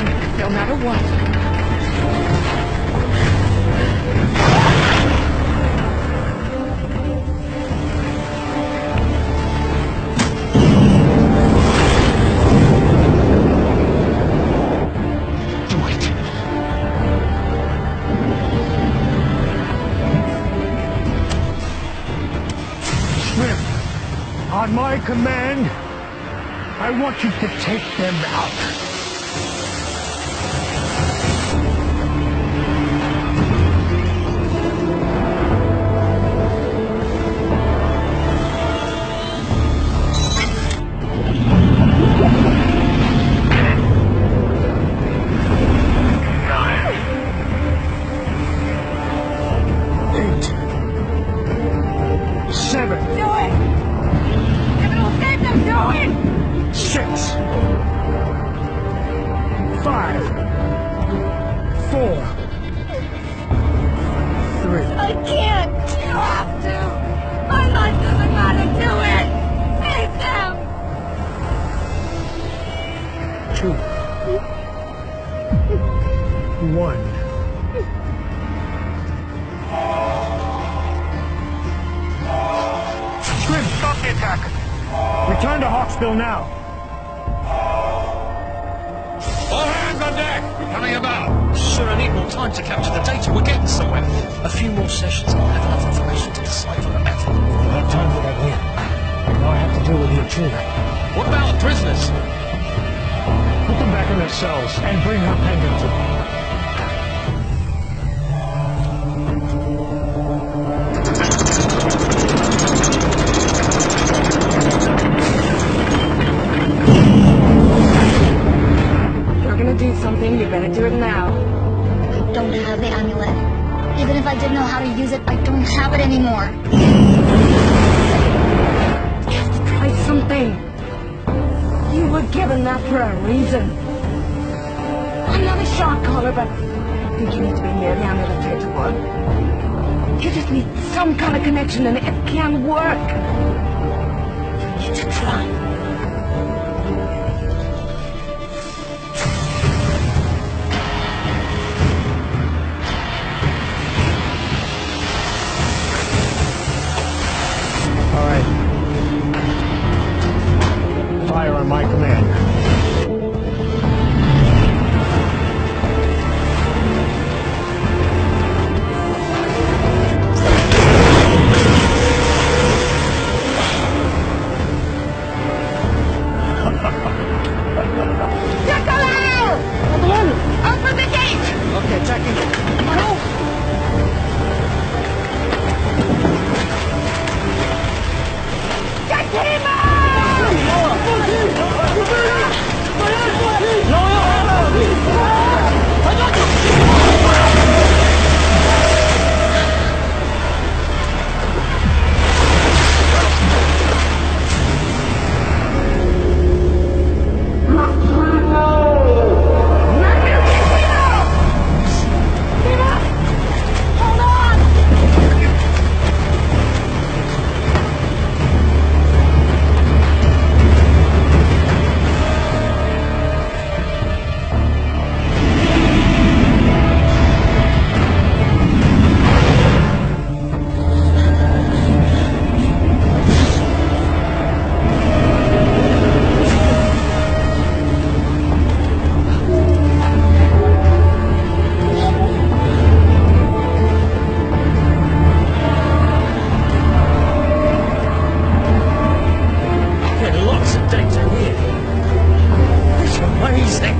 no matter what. On my command, I want you to take them out. Three, I can't! You have to! My life doesn't matter, do it! Save them! two, one. Grim, stop the attack. Return to Hawksville now. All hands on deck! We're coming about! Sir, I need more time to capture the data. We're getting somewhere. A sessions and I'll have enough information to decipher the method. I have time for that later. Now I have to deal with the intruder. What about the prisoners? Put them back in their cells and bring her pendant to me. To I don't have it anymore. Try something. You were given that for a reason. I'm not a shot caller, but I think you need to be near the amulet to. You just need some kind of connection and it can work. You need to try. My command. It's amazing.